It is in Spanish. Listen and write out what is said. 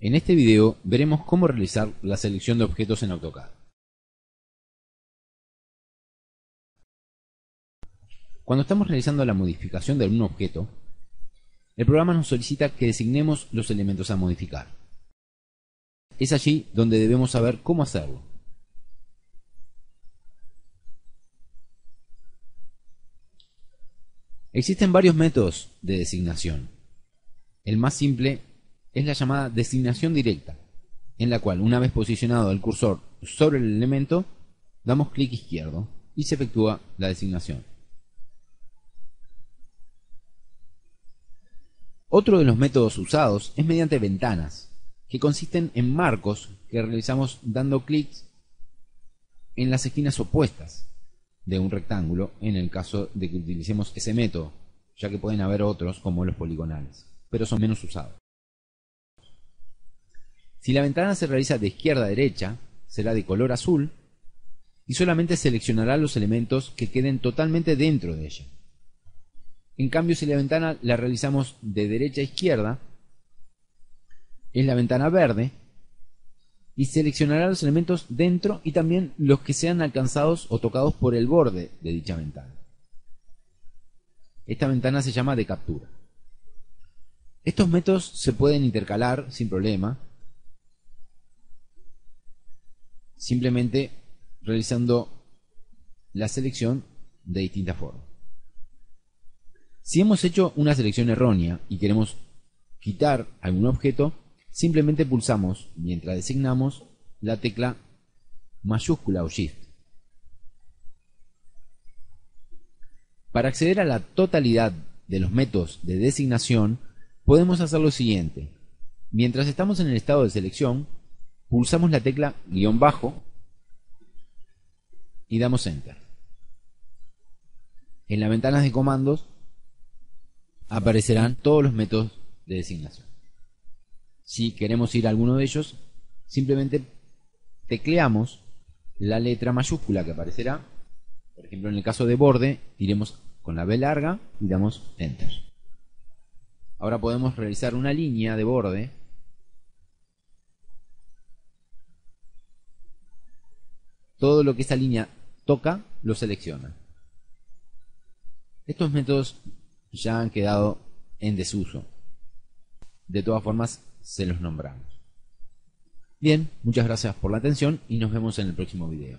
En este video veremos cómo realizar la selección de objetos en AutoCAD. Cuando estamos realizando la modificación de algún objeto, el programa nos solicita que designemos los elementos a modificar. Es allí donde debemos saber cómo hacerlo. Existen varios métodos de designación. El más simple es la llamada designación directa, en la cual una vez posicionado el cursor sobre el elemento, damos clic izquierdo y se efectúa la designación. Otro de los métodos usados es mediante ventanas, que consisten en marcos que realizamos dando clics en las esquinas opuestas de un rectángulo en el caso de que utilicemos ese método, ya que pueden haber otros como los poligonales, pero son menos usados. Si la ventana se realiza de izquierda a derecha, será de color azul y solamente seleccionará los elementos que queden totalmente dentro de ella. En cambio, si la ventana la realizamos de derecha a izquierda, es la ventana verde y seleccionará los elementos dentro y también los que sean alcanzados o tocados por el borde de dicha ventana. Esta ventana se llama de captura. Estos métodos se pueden intercalar sin problema, simplemente realizando la selección de distintas formas. Si hemos hecho una selección errónea y queremos quitar algún objeto, simplemente pulsamos, mientras designamos, la tecla mayúscula o Shift. Para acceder a la totalidad de los métodos de designación, podemos hacer lo siguiente. Mientras estamos en el estado de selección, pulsamos la tecla guion bajo y damos Enter. En las ventanas de comandos aparecerán todos los métodos de designación. Si queremos ir a alguno de ellos, simplemente tecleamos la letra mayúscula que aparecerá. Por ejemplo, en el caso de borde, iremos con la B larga y damos Enter. Ahora podemos realizar una línea de borde todo lo que esa línea toca lo selecciona. Estos métodos ya han quedado en desuso. De todas formas, se los nombramos. Bien, muchas gracias por la atención y nos vemos en el próximo video.